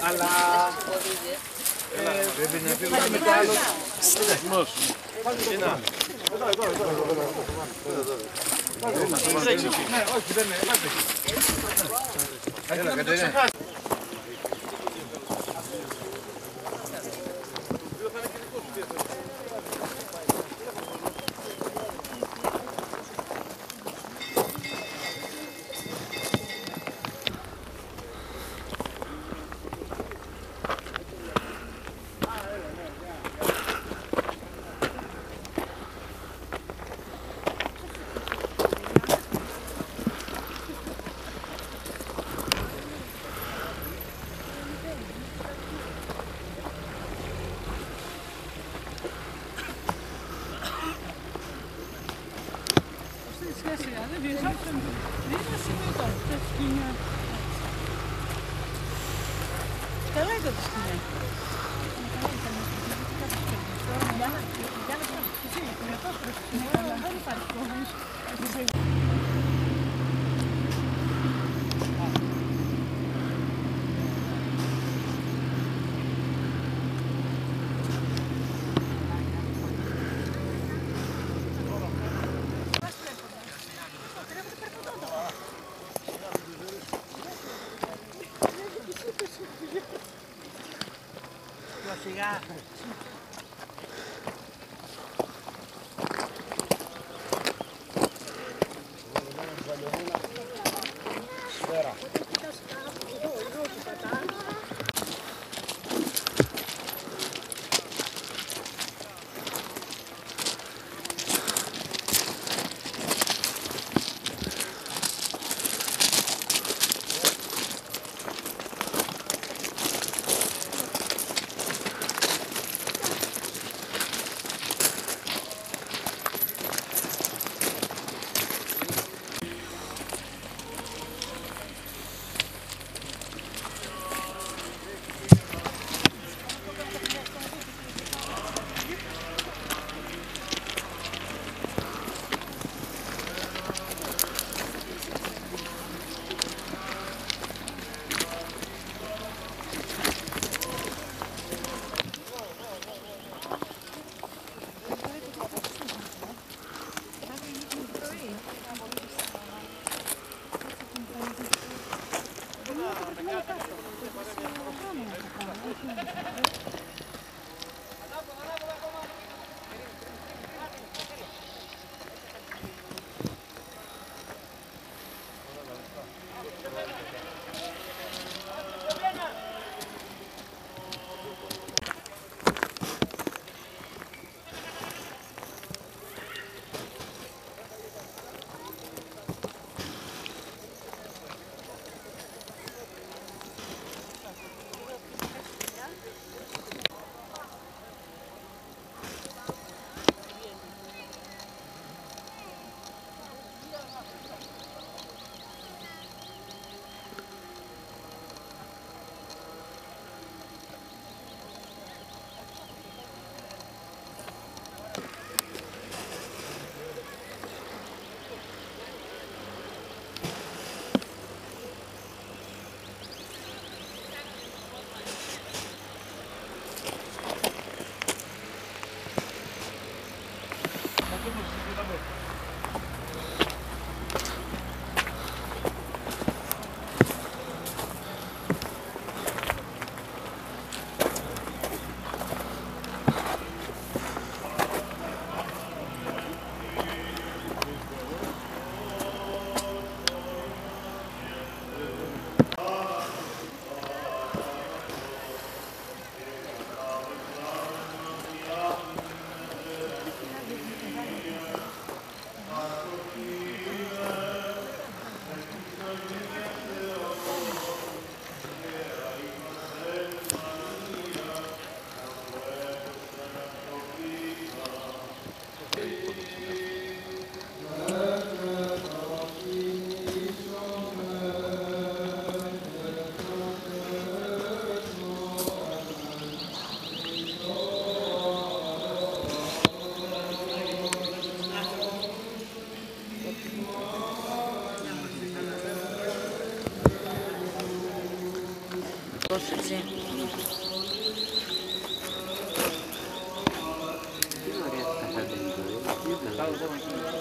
Καλά got.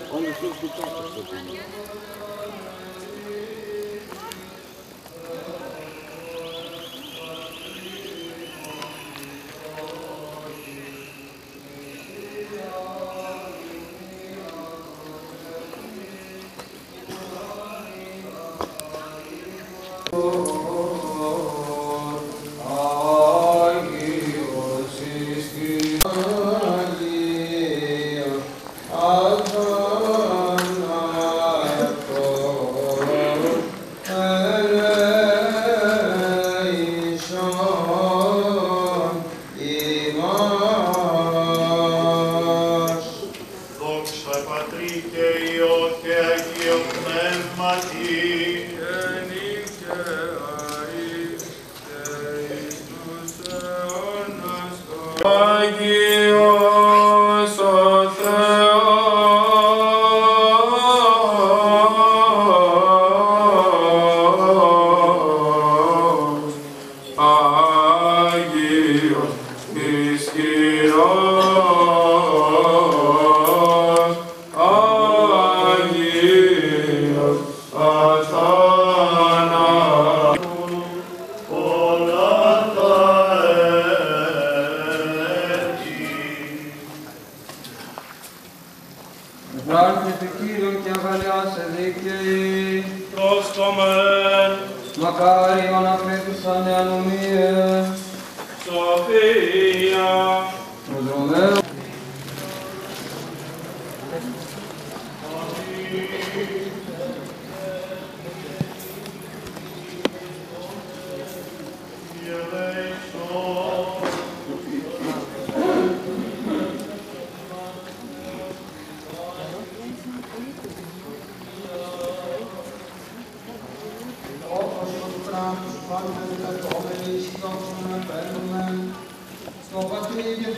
Quando o filho do toca, Ευλάγεται Κύριον και αγαλιάσε δίκαιη, Πρόσκομεν, μακάριον απέτουσαν οι ανομίες, Σοφία, ο πράγματος πάντα διδακόμενοι δόξων να παίρνουμε, στο Πατρί και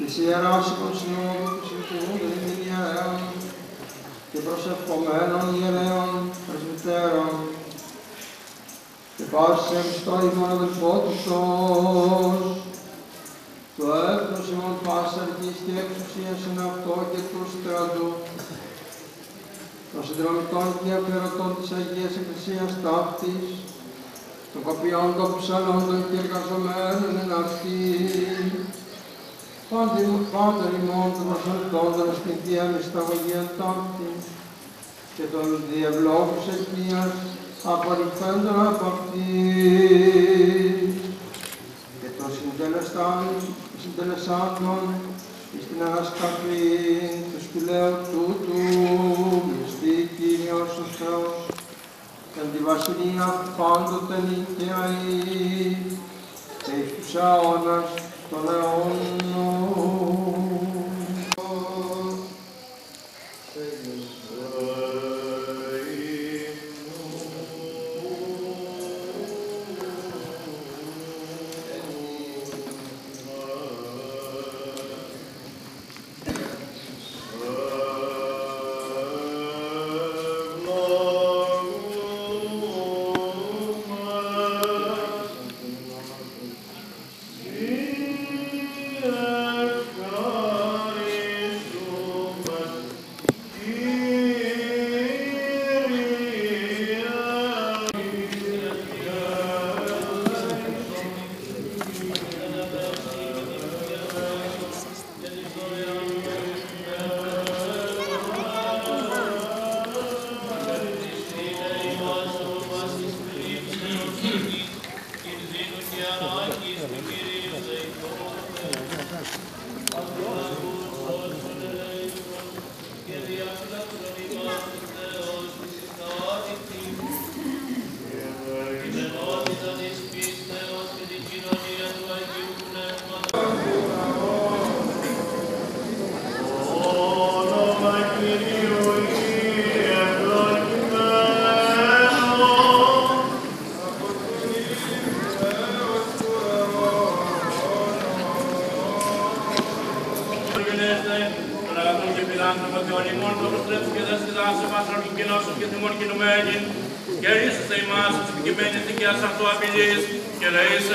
της Ιεράς Υποσυνόδου του Συμφωνούνται Ιερέων και προσευχομένων Ιερέων Πρεσβυτέρων. Και πάση εμιστόημον αδελφότητος το έθνος ημών πάση αρχής και εξουσίας εν αυτό και του στρατού. Των συνδρομητών και αφιερωτών της Αγίας Εκκλησίας ταύτης των κοπιών των ψαλών και εργαζομένων εν αυτήν Πάντων, πάντων ημών των προσελτώντων στην Θεία Μυσταγωγία ταύτη και των διευλόγους αιτίας απορριφθέντων από αυτής και των συντελεστάν, συντελεσάντων εις την ανασκαφή του σπηλαίου τούτου μυστή Κύριος ο Θεός εν τη βασιλεία πάντοτε νικαιαή και εις τους αιώνας των αιώνων.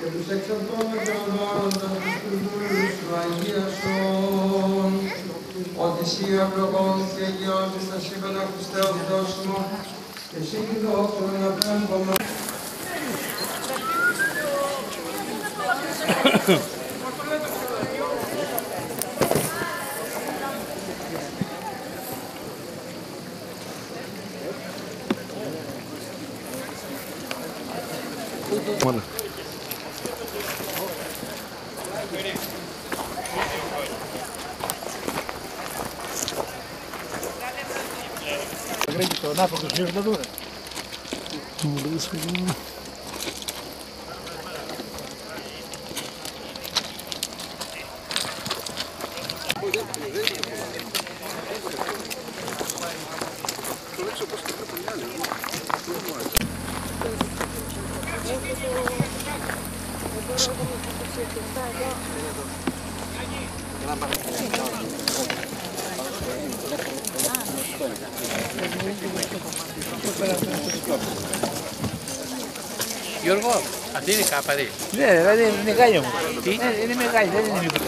Έτσι δάμετα και περιστούς εκποσέ Κύριον Θεός μόνο επίγεις πεντράξουν και ρήμας της αυτοπαϊκής καλέκτης της Κυρίας άμεσης προτάσεως. Αυτός ευλόγησε και τους άρτους φρούτους των σύντων, το είναι και το έλεον, και την δυνατά τη ιερά μου και την πόλη και πακιατά μου και τους σύντων αυτά δόμενοι και τον κόσμο σου άπαντου, και τους εξαρτώμεν και οδόροντας τους δούλους σου αγίασον. Ότι εσύ ευλογών και αγιώσεις τα σύμπανα Χριστέ ο Θεός μου, και εσύ τη δόξα να Credito, Napoli, signor Datore. Non lo so. Γιώργο, αυτή είναι η κάπαρη. Ναι, δηλαδή είναι μεγάλη μου. Τι; Είναι μεγάλη, δεν είναι μικρή.